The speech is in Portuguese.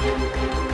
Música